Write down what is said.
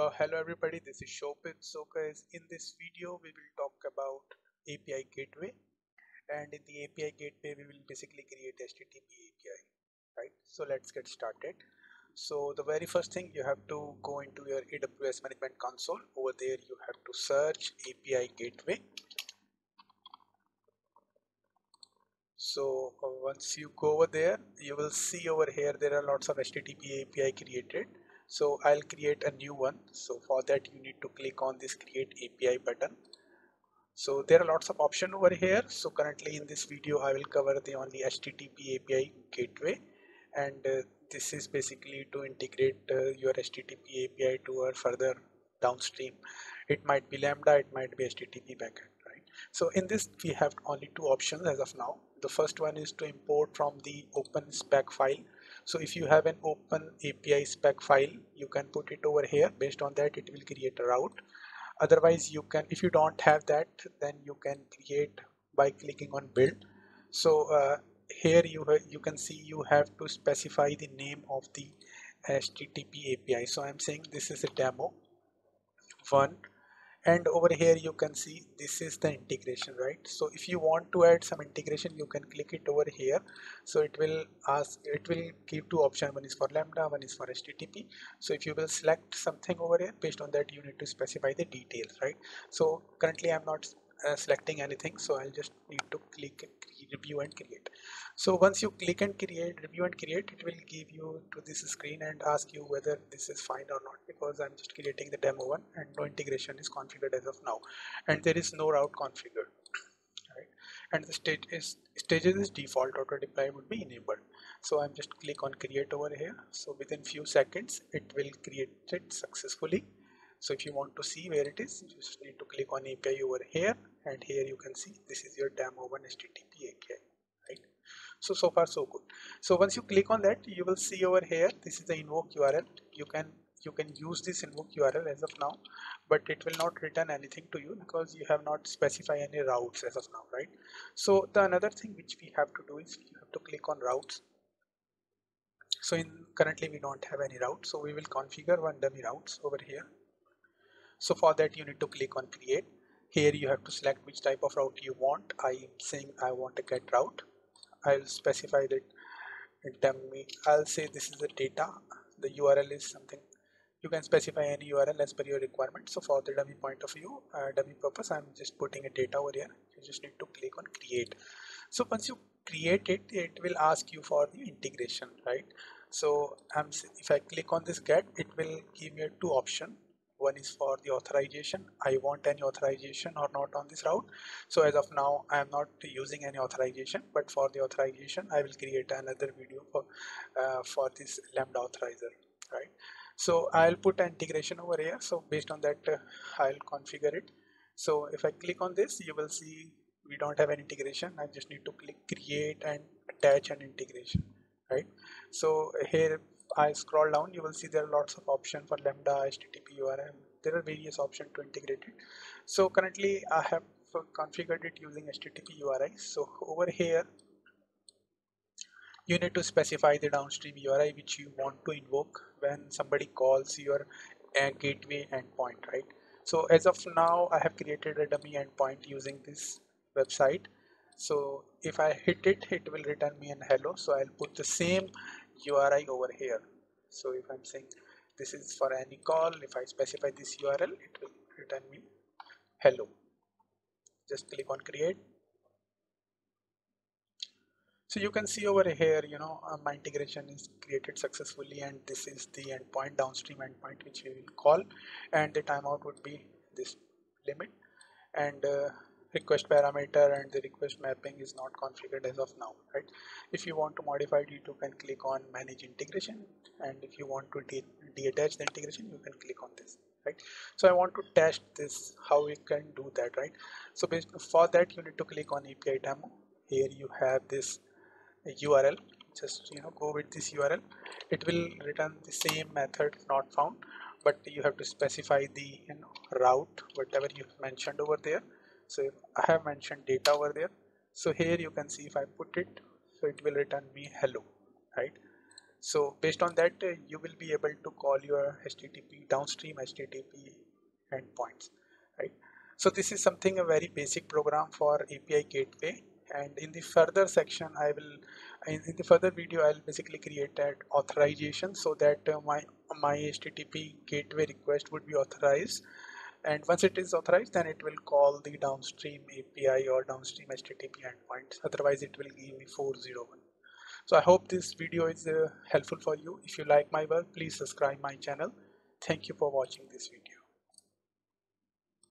Uh, hello everybody, this is Shobhit. So guys, in this video we will talk about API gateway and in the API gateway we will basically create HTTP API, right? So let's get started. So the very first thing you have to go into your AWS management console. Over there you have to search API gateway. So uh, once you go over there, you will see over here there are lots of HTTP API created so I'll create a new one. So for that you need to click on this create API button. So there are lots of options over here. So currently in this video I will cover the only HTTP API gateway. And uh, this is basically to integrate uh, your HTTP API to a further downstream. It might be lambda it might be HTTP backend right? So in this we have only two options as of now. The first one is to import from the open spec file so if you have an open API spec file you can put it over here. Based on that it will create a route. Otherwise you can if you don't have that then you can create by clicking on build. So uh, here you you can see you have to specify the name of the HTTP API so I'm saying this is a demo. One and over here you can see this is the integration right? So if you want to add some integration you can click it over here. So it will ask it will give two options. One is for lambda one is for http so if you will select something over here based on that you need to specify the details right? So currently i'm not uh, selecting anything. So I'll just need to click review and create. So once you click and create review and create it will give you to this screen and ask you whether this is fine or not because I'm just creating the demo one and no integration is configured as of now. And there is no route configured right? And the stage is stages is default auto deploy would be enabled. So I'm just click on create over here. So within few seconds it will create it successfully so if you want to see where it is you just need to click on API over here. And here you can see this is your demo one HTTP API right? So so far so good. So once you click on that you will see over here this is the invoke URL you can you can use this invoke URL as of now but it will not return anything to you because you have not specified any routes as of now right? So the another thing which we have to do is you have to click on routes. So in currently we don't have any route so we will configure one dummy routes over here so for that you need to click on create. Here you have to select which type of route you want. I'm saying i want a get route. I'll specify that dummy i'll say this is the data. The url is something. You can specify any url as per your requirement. So for the dummy point of view uh, dummy purpose i'm just putting a data over here. You just need to click on create. So once you create it it will ask you for the integration right? So i'm if i click on this get it will give me two option one is for the authorization. I want any authorization or not on this route. So as of now I am not using any authorization but for the authorization I will create another video for uh, for this lambda authorizer right? So I'll put an integration over here. So based on that uh, I'll configure it. So if I click on this you will see we don't have an integration. I just need to click create and attach an integration right? So here I scroll down you will see there are lots of options for lambda http url there are various options to integrate it. So currently I have configured it using http URI so over here you need to specify the downstream URI which you want to invoke when somebody calls your uh, gateway endpoint right? So as of now I have created a dummy endpoint using this website. So if I hit it it will return me an hello. So I'll put the same URI over here. So if I'm saying this is for any call if I specify this URL it will return me hello. Just click on create. So you can see over here you know uh, my integration is created successfully and this is the endpoint downstream endpoint which we will call and the timeout would be this limit. And uh, request parameter and the request mapping is not configured as of now right? If you want to modify it you can click on manage integration. And if you want to de detach the integration you can click on this right? So i want to test this how we can do that right? So for that you need to click on api demo. Here you have this url just you know go with this url it will return the same method not found but you have to specify the you know route whatever you mentioned over there so I have mentioned data over there so here you can see if I put it so it will return me hello right? So based on that uh, you will be able to call your http downstream http endpoints right? So this is something a very basic program for api gateway. And in the further section I will in, the further video I'll basically create that authorization so that uh, my my HTTP gateway request would be authorized and once it is authorized then it will call the downstream API or downstream HTTP endpoints. Otherwise it will give me 401 so I hope this video is uh, helpful for you. If you like my work please subscribe my channel. Thank you for watching this video